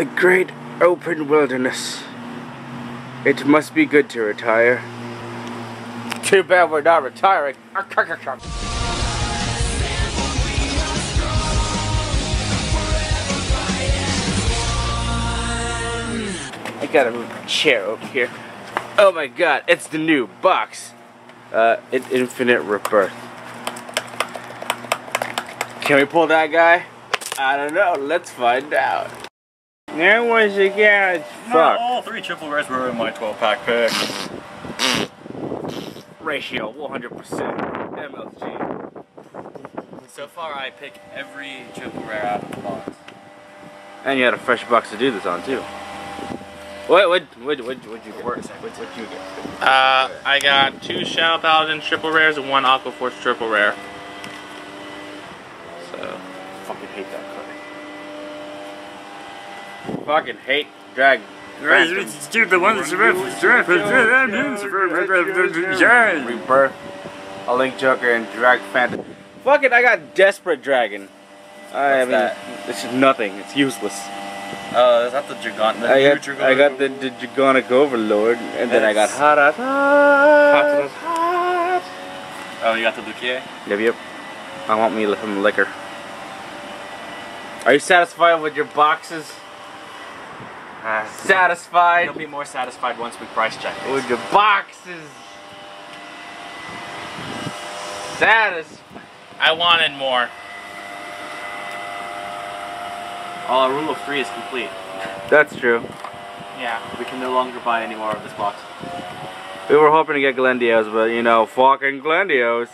The great open wilderness. It must be good to retire. Too bad we're not retiring. I gotta move chair over here. Oh my god, it's the new box. Uh, in Infinite Rebirth. Can we pull that guy? I don't know, let's find out. There was a guy. Not Fuck. all three triple rares were in my 12 pack pick. Ratio 100%. MLG. So far, I pick every triple rare out of the box. And you had a fresh box to do this on too. What what what what what'd you get? What- What what you get? Uh, I got two Shadow Paladin triple rares and one Aqua Force triple rare. So, I Fucking hate that card. Fucking hate drag. Dude, the one that's Rebirth. A Link Joker and Drag Phantom. Fuck it, I got Desperate Dragon. I What's mean, that? this is nothing. It's useless. Oh, is that the Gigant? I got, I got the, the Dragonic Overlord, and then I got Yes. Hot Hot Hot. Hot Oh, you got the Luquier? Yep, yep. I want me some liquor. Are you satisfied with your boxes? Satisfied You'll be more satisfied once we price check it. with your boxes? Satisfied. I wanted more. Our rule of three is complete. That's true. Yeah. We can no longer buy any more of this box. We were hoping to get Glendios, but you know, fucking Glendios.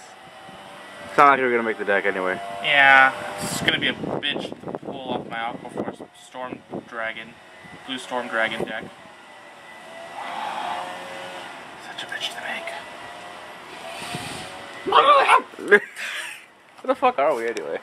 It's not like we were gonna make the deck anyway. Yeah. It's gonna be a bitch to pull off my Aqua Force Storm Dragon, Blue Storm Dragon deck. Such a bitch to make. Where the fuck are we anyway?